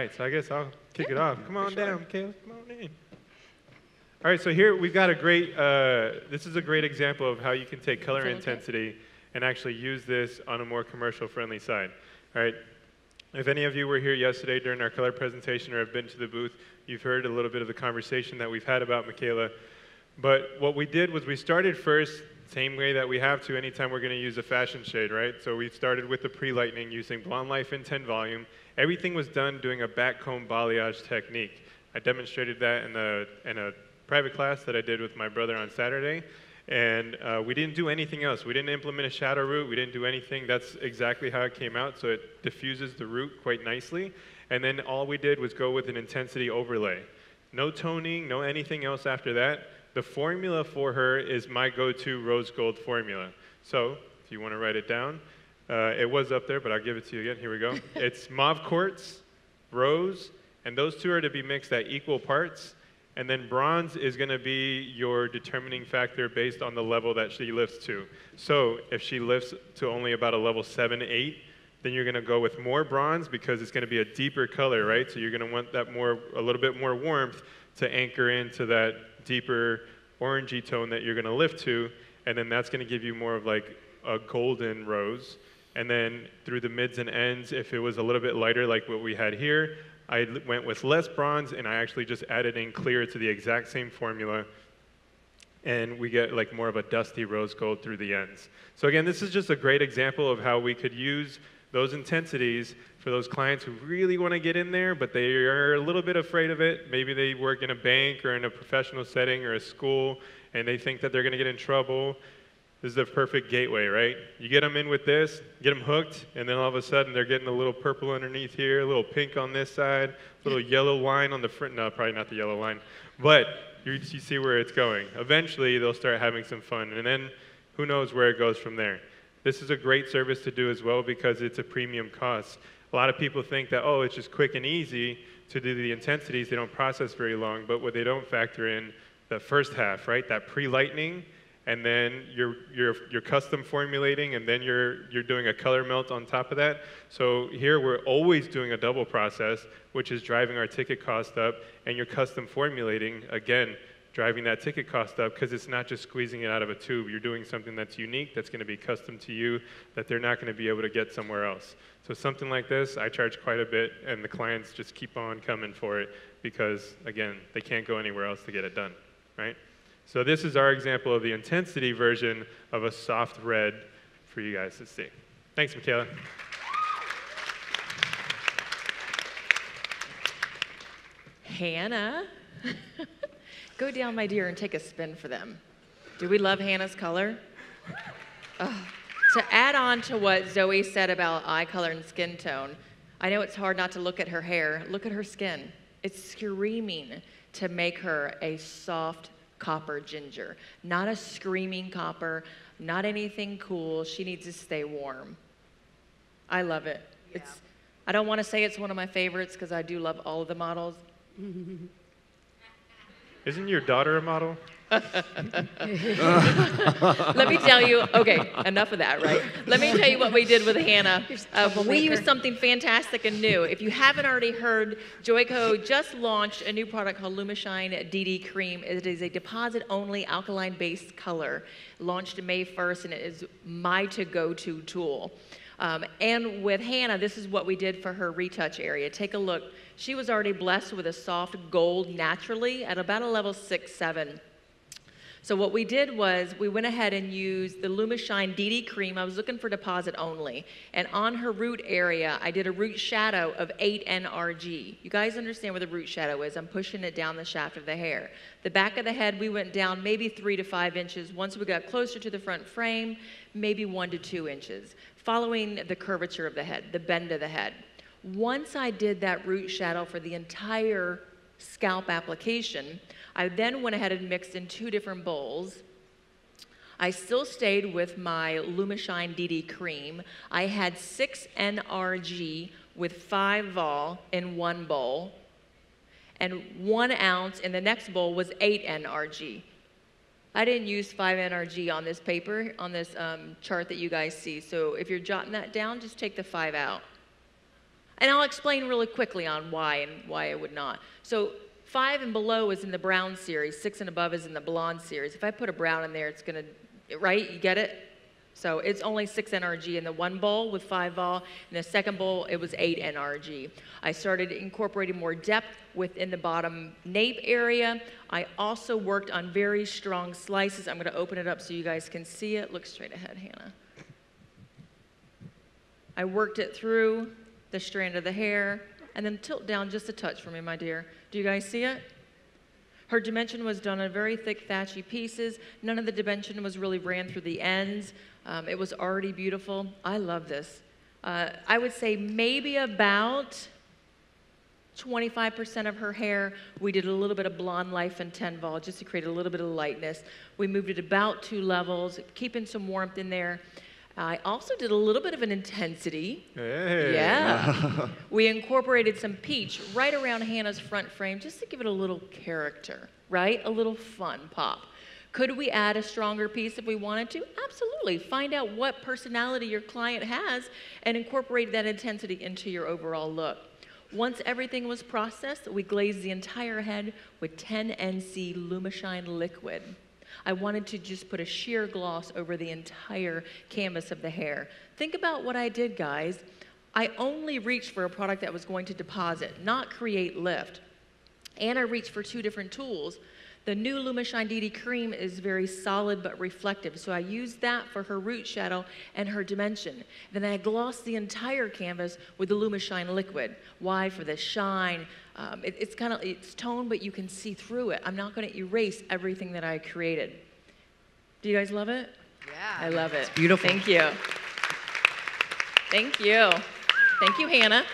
right, so I guess I'll kick it off. Come on down, Caleb. Come on in. All right, so here we've got a great, uh, this is a great example of how you can take color intensity and actually use this on a more commercial friendly side. All right, if any of you were here yesterday during our color presentation or have been to the booth, you've heard a little bit of the conversation that we've had about Michaela. But what we did was we started first, same way that we have to anytime we're going to use a fashion shade, right? So we started with the pre-lightening using Blonde Life in 10 volume. Everything was done doing a back comb balayage technique. I demonstrated that in a, in a private class that I did with my brother on Saturday. And uh, we didn't do anything else. We didn't implement a shadow root. We didn't do anything. That's exactly how it came out. So it diffuses the root quite nicely. And then all we did was go with an intensity overlay. No toning, no anything else after that. The formula for her is my go-to rose gold formula. So if you want to write it down, uh, it was up there, but I'll give it to you again. Here we go. it's mauve quartz, rose, and those two are to be mixed at equal parts. And then bronze is going to be your determining factor based on the level that she lifts to. So if she lifts to only about a level 7, 8, then you're going to go with more bronze because it's going to be a deeper color, right? So you're going to want that more, a little bit more warmth to anchor into that deeper orangey tone that you're going to lift to. And then that's going to give you more of like a golden rose. And then through the mids and ends, if it was a little bit lighter like what we had here, I went with less bronze and I actually just added in clear to the exact same formula. And we get like more of a dusty rose gold through the ends. So again, this is just a great example of how we could use those intensities for those clients who really want to get in there, but they are a little bit afraid of it. Maybe they work in a bank or in a professional setting or a school, and they think that they're going to get in trouble. This is the perfect gateway, right? You get them in with this, get them hooked, and then all of a sudden they're getting a little purple underneath here, a little pink on this side, a little yellow line on the front. No, probably not the yellow line, but you, you see where it's going. Eventually, they'll start having some fun, and then who knows where it goes from there. This is a great service to do as well because it's a premium cost. A lot of people think that, oh, it's just quick and easy to do the intensities. They don't process very long, but what they don't factor in the first half, right? That pre-lightning, and then you're, you're, you're custom formulating, and then you're, you're doing a color melt on top of that. So here we're always doing a double process, which is driving our ticket cost up, and you're custom formulating, again, driving that ticket cost up because it's not just squeezing it out of a tube. You're doing something that's unique, that's going to be custom to you, that they're not going to be able to get somewhere else. So something like this, I charge quite a bit, and the clients just keep on coming for it because, again, they can't go anywhere else to get it done, right? So this is our example of the intensity version of a soft red for you guys to see. Thanks, Michaela. Hannah, go down, my dear, and take a spin for them. Do we love Hannah's color? To add on to what Zoe said about eye color and skin tone, I know it's hard not to look at her hair. Look at her skin. It's screaming to make her a soft copper ginger, not a screaming copper, not anything cool. She needs to stay warm. I love it. It's I don't want to say it's one of my favorites because I do love all of the models. Isn't your daughter a model? Let me tell you, okay, enough of that, right? Let me tell you what we did with Hannah. Uh, we used something fantastic and new. If you haven't already heard, Joico just launched a new product called Lumishine DD Cream. It is a deposit only alkaline based color, launched May 1st, and it is my to go to tool. Um, and with Hannah, this is what we did for her retouch area. Take a look. She was already blessed with a soft gold naturally at about a level six, seven. So what we did was we went ahead and used the Lumishine DD cream. I was looking for deposit only. And on her root area, I did a root shadow of 8 NRG. You guys understand where the root shadow is. I'm pushing it down the shaft of the hair. The back of the head, we went down maybe 3 to 5 inches. Once we got closer to the front frame, maybe 1 to 2 inches, following the curvature of the head, the bend of the head. Once I did that root shadow for the entire scalp application, I then went ahead and mixed in two different bowls. I still stayed with my Lumishine DD cream. I had six NRG with five vol in one bowl, and one ounce in the next bowl was eight NRG. I didn't use five NRG on this paper, on this um, chart that you guys see. So if you're jotting that down, just take the five out. And I'll explain really quickly on why and why I would not. So five and below is in the brown series, six and above is in the blonde series. If I put a brown in there, it's gonna, right? You get it? So it's only 6 NRG in the one bowl with 5 vol. In the second bowl, it was 8 NRG. I started incorporating more depth within the bottom nape area. I also worked on very strong slices. I'm going to open it up so you guys can see it. Look straight ahead, Hannah. I worked it through the strand of the hair and then tilt down just a touch for me, my dear. Do you guys see it? Her dimension was done on very thick thatchy pieces. None of the dimension was really ran through the ends. Um, it was already beautiful. I love this. Uh, I would say maybe about 25% of her hair, we did a little bit of blonde life and 10 vol just to create a little bit of lightness. We moved it about two levels, keeping some warmth in there. I also did a little bit of an intensity. Hey. Yeah. we incorporated some peach right around Hannah's front frame just to give it a little character, right? A little fun pop. Could we add a stronger piece if we wanted to? Absolutely. Find out what personality your client has and incorporate that intensity into your overall look. Once everything was processed, we glazed the entire head with 10NC Lumishine liquid. I wanted to just put a sheer gloss over the entire canvas of the hair. Think about what I did, guys. I only reached for a product that was going to deposit, not create lift. And I reached for two different tools the new Luma Lumishine DD cream is very solid but reflective, so I used that for her root shadow and her dimension. Then I glossed the entire canvas with the Lumishine liquid. Why? For the shine. Um, it, it's kind of it's tone, but you can see through it. I'm not going to erase everything that I created. Do you guys love it? Yeah. I love it. It's beautiful. Thank you. Thank you. Thank you, Hannah.